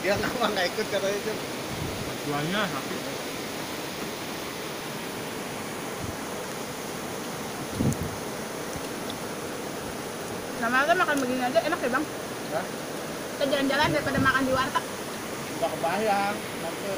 dia nggak mau nggak ikut katanya itu tujuannya tapi Lama aja makan begini aja enak ya bang. Hah? Kita jalan-jalan daripada makan di warteg. nggak kebayang nanti